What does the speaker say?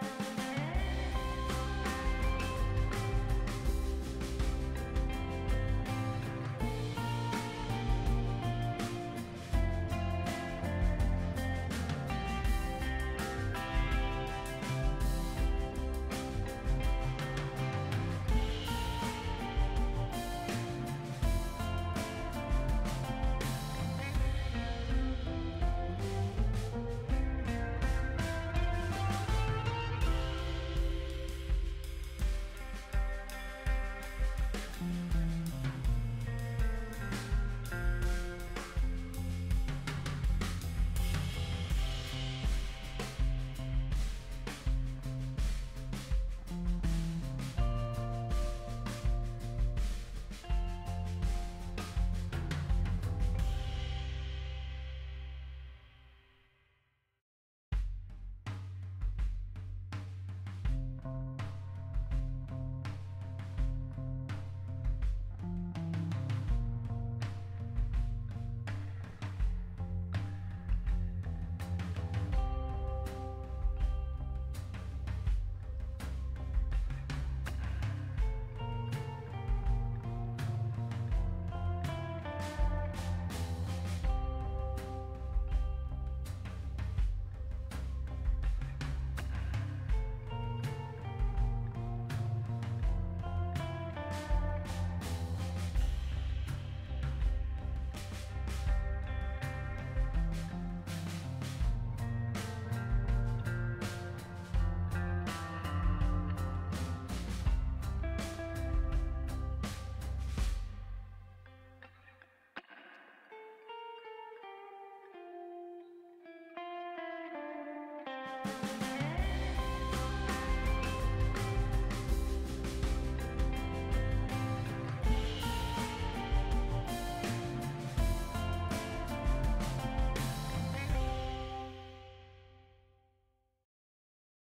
Bye.